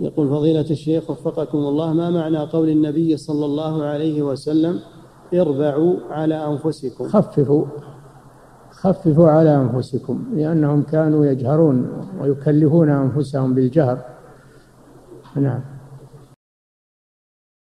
يقول فضيلة الشيخ وفقكم الله ما معنى قول النبي صلى الله عليه وسلم اربعوا على أنفسكم؟ خففوا خففوا على أنفسكم لأنهم كانوا يجهرون ويكلفون أنفسهم بالجهر. نعم.